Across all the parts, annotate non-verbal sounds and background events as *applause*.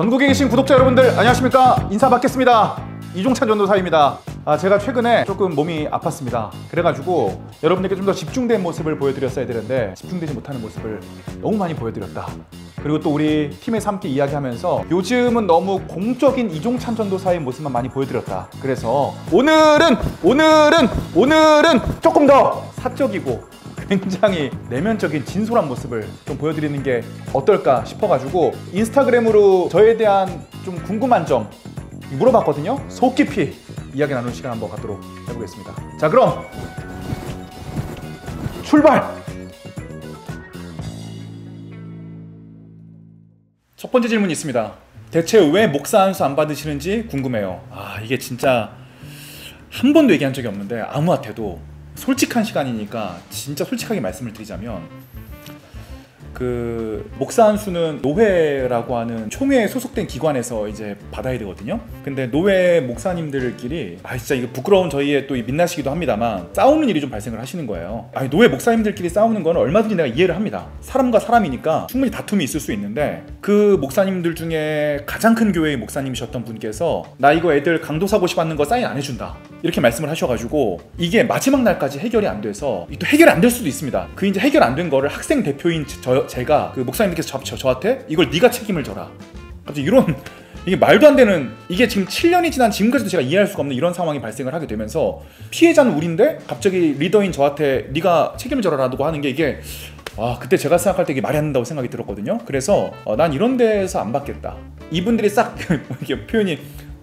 전국에 계신 구독자 여러분들 안녕하십니까? 인사 받겠습니다. 이종찬 전도사입니다. 아, 제가 최근에 조금 몸이 아팠습니다. 그래가지고 여러분들께 좀 더 집중된 모습을 보여드렸어야 되는데 집중되지 못하는 모습을 너무 많이 보여드렸다. 그리고 또 우리 팀에서 함께 이야기하면서 요즘은 너무 공적인 이종찬 전도사의 모습만 많이 보여드렸다. 그래서 오늘은 오늘은 오늘은 조금 더 사적이고 굉장히 내면적인 진솔한 모습을 좀 보여드리는 게 어떨까 싶어가지고 인스타그램으로 저에 대한 좀 궁금한 점 물어봤거든요. 속 깊이 이야기 나누는 시간 한번 갖도록 해보겠습니다. 자, 그럼 출발! 첫 번째 질문이 있습니다. 대체 왜 목사 안수 안 받으시는지 궁금해요. 아, 이게 진짜 한 번도 얘기한 적이 없는데 아무한테도 솔직한 시간이니까 진짜 솔직하게 말씀을 드리자면 그 목사 한수는 노회라고 하는 총회에 소속된 기관에서 이제 받아야 되거든요. 근데 노회 목사님들끼리 아 진짜 이거 부끄러운 저희의 또 민낯이기도 합니다만 싸우는 일이 좀 발생을 하시는 거예요. 아니 노회 목사님들끼리 싸우는 거는 얼마든지 내가 이해를 합니다. 사람과 사람이니까 충분히 다툼이 있을 수 있는데 그 목사님들 중에 가장 큰 교회의 목사님이셨던 분께서 나 이거 애들 강도 사고시 받는 거 사인 안 해준다 이렇게 말씀을 하셔가지고 이게 마지막 날까지 해결이 안 돼서 또 해결이 안 될 수도 있습니다. 그 이제 해결 안 된 거를 학생 대표인 저 제가 그 목사님께서 저, 저 한테 이걸 네가 책임을 져라. 갑자기 이런 *laughs* 이게 말도 안 되는 이게 지금 7년이 지난 지금까지도 제가 이해할 수가 없는 이런 상황이 발생을 하게 되면서 피해자는 우리인데 갑자기 리더인 저한테 네가 책임을 져라라고 하는 게 이게 아 그때 제가 생각할 때 이게 말이 안 된다고 생각이 들었거든요. 그래서 어, 난 이런 데서 안 받겠다. 이분들이 싹 *laughs* 이렇게 표현이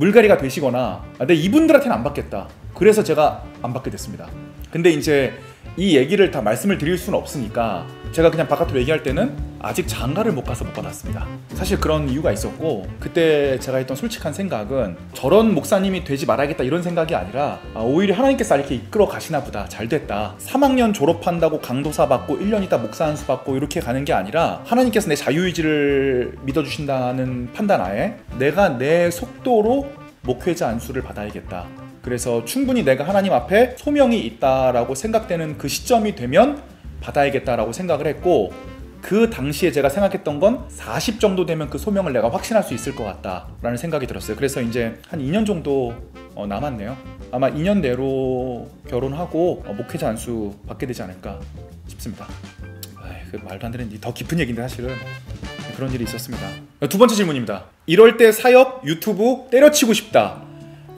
물갈이가 되시거나 아, 근데 이분들한테는 안 받겠다. 그래서 제가 안 받게 됐습니다. 근데 이제 이 얘기를 다 말씀을 드릴 수는 없으니까 제가 그냥 바깥으로 얘기할 때는 아직 장가를 못 가서 못 받았습니다. 사실 그런 이유가 있었고 그때 제가 했던 솔직한 생각은 저런 목사님이 되지 말아야겠다 이런 생각이 아니라 아, 오히려 하나님께서 이렇게 이끌어 가시나 보다 잘 됐다 3학년 졸업한다고 강도사 받고 1년 있다 목사 한 수 받고 이렇게 가는 게 아니라 하나님께서 내 자유의지를 믿어주신다는 판단 하에 내가 내 속도로 목회자 안수를 받아야겠다 그래서 충분히 내가 하나님 앞에 소명이 있다라고 생각되는 그 시점이 되면 받아야겠다라고 생각을 했고 그 당시에 제가 생각했던 건 40 정도 되면 그 소명을 내가 확신할 수 있을 것 같다라는 생각이 들었어요. 그래서 이제 한 2년 정도 어, 남았네요. 아마 2년 내로 결혼하고 어, 목회자 안수 받게 되지 않을까 싶습니다. 그 말도 안 되는 더 깊은 얘기인데 사실은 그런 일이 있었습니다. 두 번째 질문입니다. 이럴 때 사역, 유튜브 때려치고 싶다.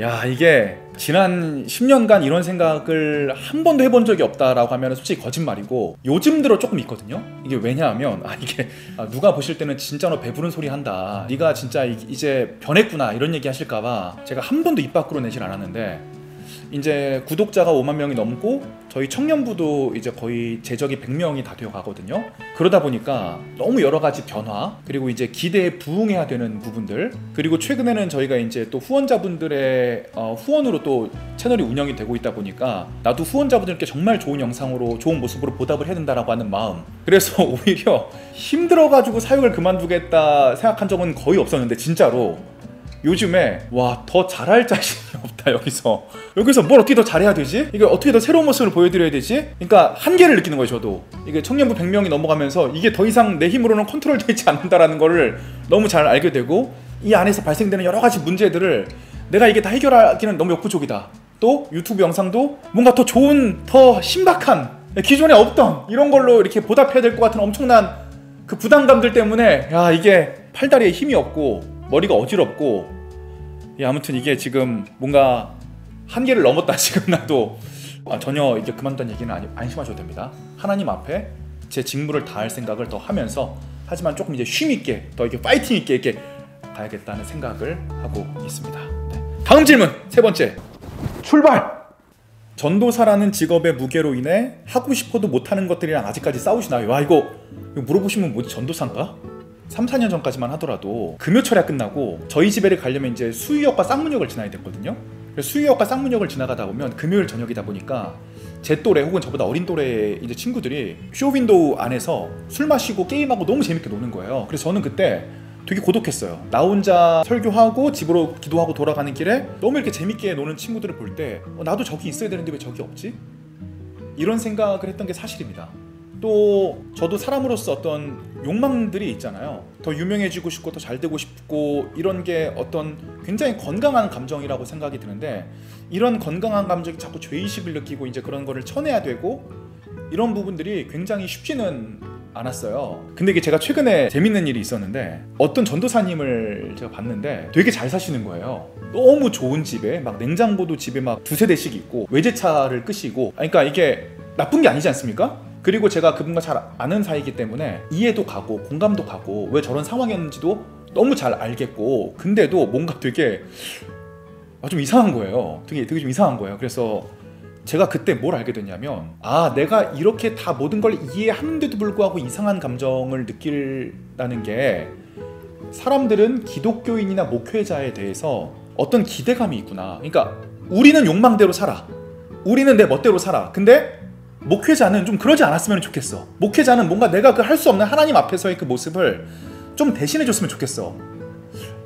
야 이게 지난 10년간 이런 생각을 한 번도 해본 적이 없다라고 하면 솔직히 거짓말이고 요즘 들어 조금 있거든요. 이게 왜냐하면 아 이게 아, 누가 보실 때는 진짜 너 배부른 소리 한다. 네가 진짜 이제 변했구나 이런 얘기 하실까봐 제가 한 번도 입 밖으로 내질 않았는데 이제 구독자가 5만 명이 넘고 저희 청년부도 이제 거의 제적이 100명이 다 되어 가거든요. 그러다 보니까 너무 여러 가지 변화 그리고 이제 기대에 부응해야 되는 부분들 그리고 최근에는 저희가 이제 또 후원자분들의 어, 후원으로 또 채널이 운영이 되고 있다 보니까 나도 후원자분들께 정말 좋은 영상으로 좋은 모습으로 보답을 해야 된다라고 하는 마음 그래서 *laughs* 오히려 힘들어가지고 사역을 그만두겠다 생각한 적은 거의 없었는데 진짜로 요즘에 와 더 잘할 자신이 *laughs* 없다 여기서 여기서 뭘 어떻게 더 잘해야 되지? 이게 어떻게 더 새로운 모습을 보여드려야 되지? 그러니까 한계를 느끼는 거예요 저도 이게 청년부 100명이 넘어가면서 이게 더 이상 내 힘으로는 컨트롤 되지 않는다라는 거를 너무 잘 알게 되고 이 안에서 발생되는 여러 가지 문제들을 내가 이게 다 해결하기는 너무 역부족이다 또 유튜브 영상도 뭔가 더 좋은 더 신박한 기존에 없던 이런 걸로 이렇게 보답해야 될 것 같은 엄청난 그 부담감들 때문에 야 이게 팔다리에 힘이 없고 머리가 어지럽고 예, 아무튼 이게 지금 뭔가 한계를 넘었다 지금 나도 아, 전혀 이제 그만둔 얘기는 아니, 안심하셔도 됩니다. 하나님 앞에 제 직무를 다할 생각을 더 하면서 하지만 조금 이제 쉼 있게 더 이렇게 파이팅 있게 이렇게 가야겠다는 생각을 하고 있습니다. 네. 다음 질문 세 번째 출발. 전도사라는 직업의 무게로 인해 하고 싶어도 못하는 것들이랑 아직까지 싸우시나요? 와 이거, 이거 물어보시면 뭐지 전도사인가? 3, 4년 전까지만 하더라도 금요철야 끝나고 저희 집에를 가려면 이제 수유역과 쌍문역을 지나야 됐거든요. 수유역과 쌍문역을 지나가다 보면 금요일 저녁이다 보니까 제 또래 혹은 저보다 어린 또래 이제 친구들이 쇼윈도우 안에서 술 마시고 게임하고 너무 재밌게 노는 거예요. 그래서 저는 그때 되게 고독했어요. 나 혼자 설교하고 집으로 기도하고 돌아가는 길에 너무 이렇게 재밌게 노는 친구들을 볼때 어, 나도 저기 있어야 되는데 왜 저기 없지? 이런 생각을 했던 게 사실입니다. 또 저도 사람으로서 어떤 욕망들이 있잖아요. 더 유명해지고 싶고 더 잘 되고 싶고 이런 게 어떤 굉장히 건강한 감정이라고 생각이 드는데 이런 건강한 감정이 자꾸 죄의식을 느끼고 이제 그런 거를 쳐내야 되고 이런 부분들이 굉장히 쉽지는 않았어요. 근데 이게 제가 최근에 재밌는 일이 있었는데 어떤 전도사님을 제가 봤는데 되게 잘 사시는 거예요. 너무 좋은 집에 막 냉장고도 집에 막 두세 대씩 있고 외제차를 끄시고 그러니까 이게 나쁜 게 아니지 않습니까? 그리고 제가 그분과 잘 아는 사이기 때문에 이해도 가고 공감도 가고 왜 저런 상황이었는지도 너무 잘 알겠고 근데도 뭔가 되게 아, 좀 이상한 거예요. 되게 되게 좀 이상한 거예요. 그래서 제가 그때 뭘 알게 됐냐면 아 내가 이렇게 다 모든 걸 이해하는데도 불구하고 이상한 감정을 느낄다는 게 사람들은 기독교인이나 목회자에 대해서 어떤 기대감이 있구나. 그러니까 우리는 욕망대로 살아. 우리는 내 멋대로 살아. 근데 목회자는 좀 그러지 않았으면 좋겠어. 목회자는 뭔가 내가 그 할 수 없는 하나님 앞에서의 그 모습을 좀 대신해 줬으면 좋겠어.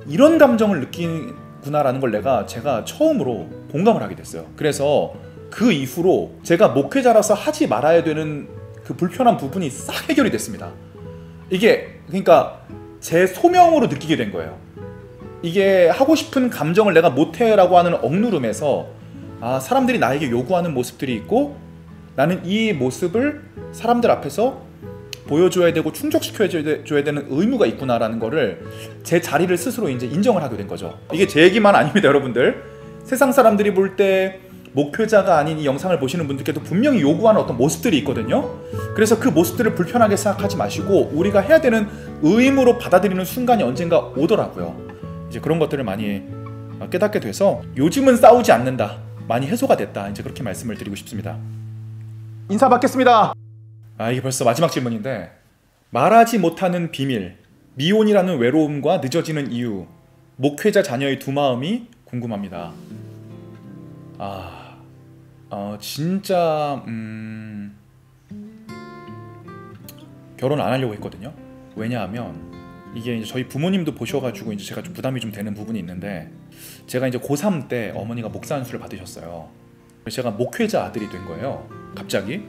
이런 감정을 느끼구나라는 걸 내가 제가 처음으로 공감을 하게 됐어요. 그래서 그 이후로 제가 목회자라서 하지 말아야 되는 그 불편한 부분이 싹 해결이 됐습니다. 이게 그러니까 제 소명으로 느끼게 된 거예요. 이게 하고 싶은 감정을 내가 못해라고 하는 억누름에서 아 사람들이 나에게 요구하는 모습들이 있고 나는 이 모습을 사람들 앞에서 보여줘야 되고 충족시켜줘야 되는 의무가 있구나라는 거를 제 자리를 스스로 이제 인정을 하게 된 거죠. 이게 제 얘기만 *laughs* 아닙니다, 여러분들. 세상 사람들이 볼 때 목표자가 아닌 이 영상을 보시는 분들께도 분명히 요구하는 어떤 모습들이 있거든요. 그래서 그 모습들을 불편하게 생각하지 마시고 우리가 해야 되는 의무로 받아들이는 순간이 언젠가 오더라고요. 이제 그런 것들을 많이 깨닫게 돼서 요즘은 싸우지 않는다. 많이 해소가 됐다. 이제 그렇게 말씀을 드리고 싶습니다. 인사 받겠습니다. 아 이게 벌써 마지막 질문인데 말하지 못하는 비밀, 미혼이라는 외로움과 늦어지는 이유, 목회자 자녀의 두 마음이 궁금합니다. 아, 어, 진짜 음, 결혼 안 하려고 했거든요. 왜냐하면 이게 이제 저희 부모님도 보셔가지고 이제 제가 좀 부담이 좀 되는 부분이 있는데 제가 이제 고3 때 어머니가 목사 안수를 받으셨어요. 제가 목회자 아들이 된 거예요. 갑자기.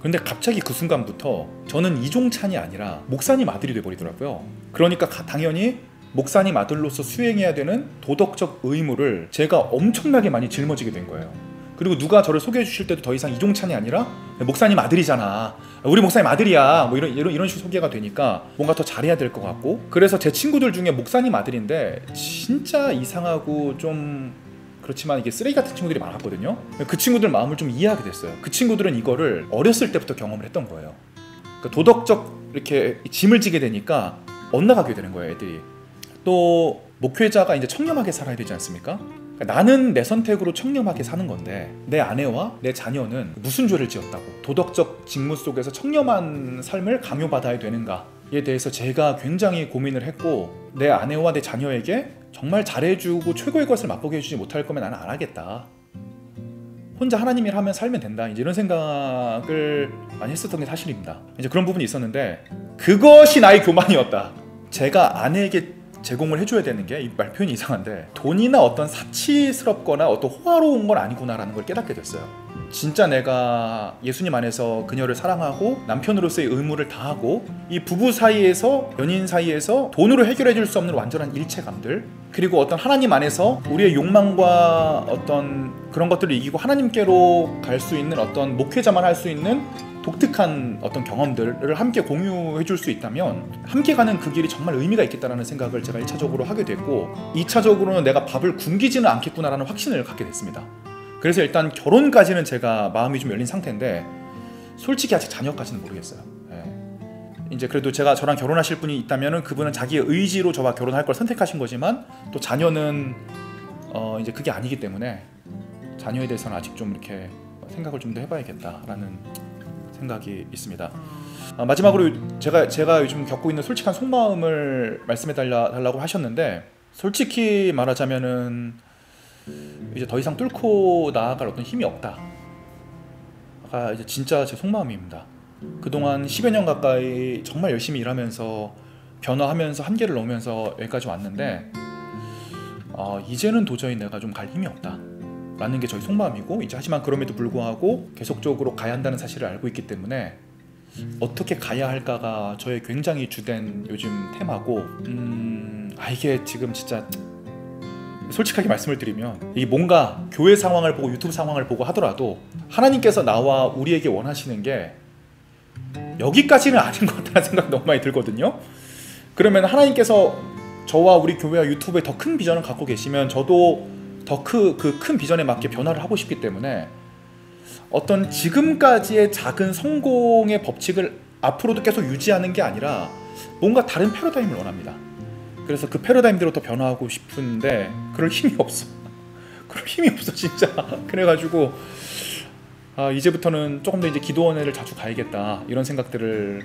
근데 갑자기 그 순간부터 저는 이종찬이 아니라 목사님 아들이 돼버리더라고요. 그러니까 당연히 목사님 아들로서 수행해야 되는 도덕적 의무를 제가 엄청나게 많이 짊어지게 된 거예요. 그리고 누가 저를 소개해 주실 때도 더 이상 이종찬이 아니라 목사님 아들이잖아. 우리 목사님 아들이야. 뭐 이런 이런 이런 식으로 소개가 되니까 뭔가 더 잘해야 될 것 같고. 그래서 제 친구들 중에 목사님 아들인데 진짜 이상하고 좀 그렇지만 이게 쓰레기 같은 친구들이 많았거든요. 그 친구들 마음을 좀 이해하게 됐어요. 그 친구들은 이거를 어렸을 때부터 경험을 했던 거예요. 그러니까 도덕적 이렇게 짐을 지게 되니까 엇나가게 되는 거예요, 애들이. 또 목회자가 이제 청렴하게 살아야 되지 않습니까? 그러니까 나는 내 선택으로 청렴하게 사는 건데 내 아내와 내 자녀는 무슨 죄를 지었다고 도덕적 직무 속에서 청렴한 삶을 강요받아야 되는가 에 대해서 제가 굉장히 고민을 했고 내 아내와 내 자녀에게 정말 잘해주고 최고의 것을 맛보게 해주지 못할 거면 나는 안 하겠다. 혼자 하나님 일 하면 살면 된다. 이제 이런 생각을 많이 했었던 게 사실입니다. 이제 그런 부분이 있었는데 그것이 나의 교만이었다. 제가 아내에게 제공을 해줘야 되는 게이말 표현이 이상한데 돈이나 어떤 사치스럽거나 어떤 호화로운 건 아니구나라는 걸 깨닫게 됐어요. 진짜 내가 예수님 안에서 그녀를 사랑하고 남편으로서의 의무를 다하고 이 부부 사이에서 연인 사이에서 돈으로 해결해 줄 수 없는 완전한 일체감들 그리고 어떤 하나님 안에서 우리의 욕망과 어떤 그런 것들을 이기고 하나님께로 갈 수 있는 어떤 목회자만 할 수 있는 독특한 어떤 경험들을 함께 공유해 줄 수 있다면 함께 가는 그 길이 정말 의미가 있겠다라는 생각을 제가 1차적으로 하게 됐고 2차적으로는 내가 밥을 굶기지는 않겠구나라는 확신을 갖게 됐습니다. 그래서 일단 결혼까지는 제가 마음이 좀 열린 상태인데 솔직히 아직 자녀까지는 모르겠어요. 예. 이제 그래도 제가 저랑 결혼하실 분이 있다면은 그분은 자기의 의지로 저와 결혼할 걸 선택하신 거지만 또 자녀는 어 이제 그게 아니기 때문에 자녀에 대해서는 아직 좀 이렇게 생각을 좀 더 해봐야겠다라는 생각이 있습니다. 어, 마지막으로 제가 제가 요즘 겪고 있는 솔직한 속마음을 말씀해 달라 달라고 하셨는데 솔직히 말하자면은 이제 더 이상 뚫고 나아갈 어떤 힘이 없다. 가 이제 진짜 제 속마음입니다. 그동안 10여 년 가까이 정말 열심히 일하면서 변화하면서 한계를 넘으면서 여기까지 왔는데 어, 이제는 도저히 내가 좀 갈 힘이 없다. 라는 게 저희 속마음이고 이제 하지만 그럼에도 불구하고 계속적으로 가야 한다는 사실을 알고 있기 때문에 어떻게 가야 할까가 저의 굉장히 주된 요즘 테마고 음, 아 이게 지금 진짜 솔직하게 말씀을 드리면 이 뭔가 교회 상황을 보고 유튜브 상황을 보고 하더라도 하나님께서 나와 우리에게 원하시는 게 여기까지는 아닌 것 같다는 생각 너무 많이 들거든요. 그러면 하나님께서 저와 우리 교회와 유튜브에 더 큰 비전을 갖고 계시면 저도 더 그 큰 비전에 맞게 변화를 하고 싶기 때문에 어떤 지금까지의 작은 성공의 법칙을 앞으로도 계속 유지하는 게 아니라 뭔가 다른 패러다임을 원합니다. 그래서 그 패러다임대로 더 변화하고 싶은데 그럴 힘이 없어. *laughs* 그럴 힘이 없어 진짜. 그래가지고 아, 이제부터는 조금 더 이제 기도원회를 자주 가야겠다 이런 생각들을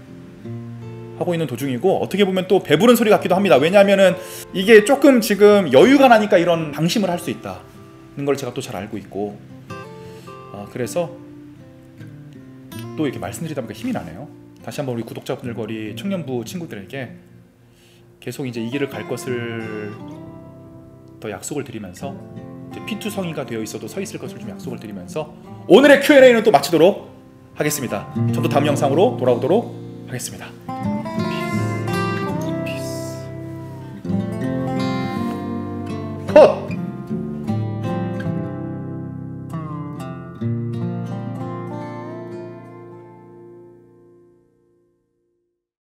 하고 있는 도중이고 어떻게 보면 또 배부른 소리 같기도 합니다. 왜냐하면은 이게 조금 지금 여유가 나니까 이런 방심을 할 수 있다는 걸 제가 또 잘 알고 있고 아, 그래서 또 이렇게 말씀드리다 보니까 힘이 나네요. 다시 한번 우리 구독자분들 거리 청년부 친구들에게 계속 이제 이 길을 갈 것을 더 약속을 드리면서 피투 성의가 되어 있어도 서 있을 것을 좀 약속을 드리면서 오늘의 Q&A는 또 마치도록 하겠습니다. 저도 다음 영상으로 돌아오도록 하겠습니다.